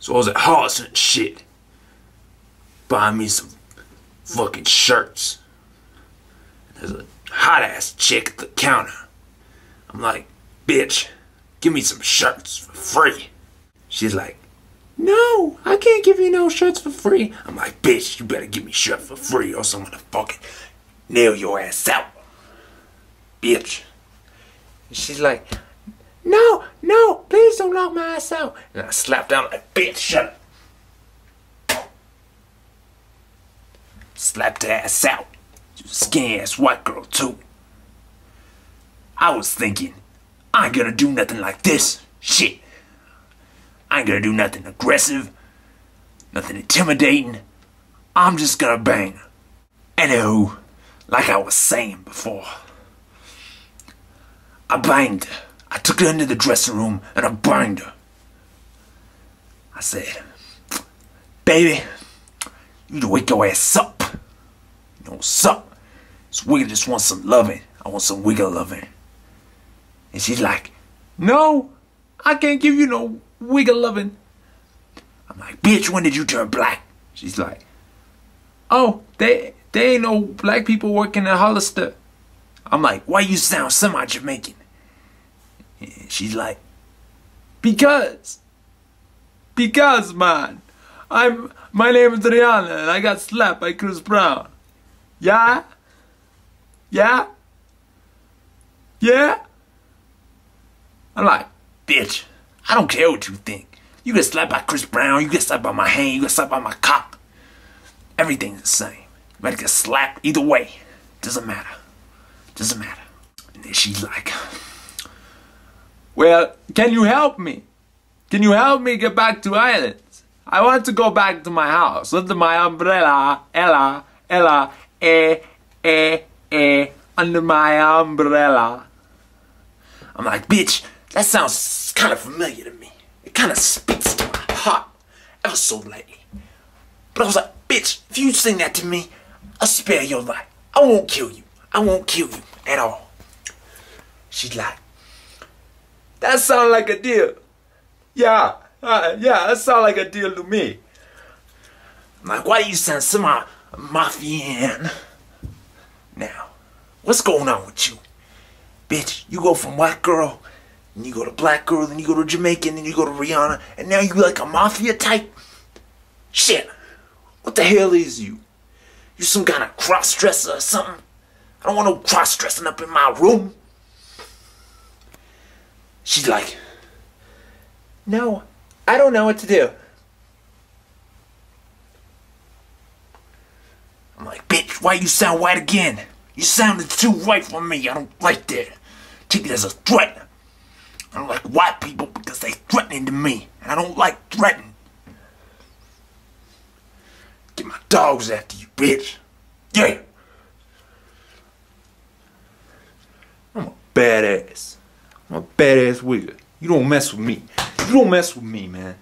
So I was at Hollister shit. Buying me some fucking shirts. There's a hot ass chick at the counter. I'm like, bitch, give me some shirts for free. She's like, no, I can't give you no shirts for free. I'm like, bitch, you better give me shirts for free or I'm gonna fucking nail your ass out. Bitch. And she's like, no, no, please don't knock my ass out. And I slap down like, bitch, shut. Slapped her ass out. A skinny ass white girl too. I was thinking, I ain't gonna do nothing like this. Shit. I ain't gonna do nothing aggressive, nothing intimidating. I'm just gonna bang. Anywho, like I was saying before, I banged her. I took her into the dressing room and I banged her. I said, baby, you need to wake your ass up. You know what's up? This wiggle just wants some loving. I want some wiggle loving. And she's like, no, I can't give you no wiggle loving. I'm like, bitch, when did you turn black? She's like, oh, they, they ain't no black people working at Hollister. I'm like, why you sound semi-Jamaican? She's like, because. Because, man. I'm, my name is Rihanna and I got slapped by Chris Brown. Yeah? Yeah? Yeah? I'm like, bitch, I don't care what you think. You get slapped by Chris Brown, you get slapped by my hand, you get slapped by my cock. Everything's the same. You better get slapped either way. Doesn't matter. Doesn't matter. And then she's like, Well, can you help me? Can you help me get back to Ireland? I want to go back to my house under my umbrella. Ella, Ella, eh, eh, eh, under my umbrella. I'm like, bitch, that sounds kind of familiar to me. It kind of speaks to my heart ever so lightly. But I was like, bitch, if you sing that to me, I'll spare your life. I won't kill you. I won't kill you at all. She's like, that sounds like a deal. Yeah, uh, yeah, that sounds like a deal to me. I'm like, why do you sound semi mafian? Now, what's going on with you? Bitch, you go from white girl, and you go to black girl, then you go to Jamaican, then you go to Rihanna, and now you like a mafia type? Shit, what the hell is you? You some kind of cross dresser or something? I don't want no cross dressing up in my room. She's like, no, I don't know what to do. I'm like, bitch, why you sound white again? You sounded too white for me. I don't like that. Take it as a threat. I don't like white people because they threatening to me. And I don't like threatening. Get my dogs after you, bitch. Yeah. I'm a badass. I'm a badass wigger. You don't mess with me. You don't mess with me, man.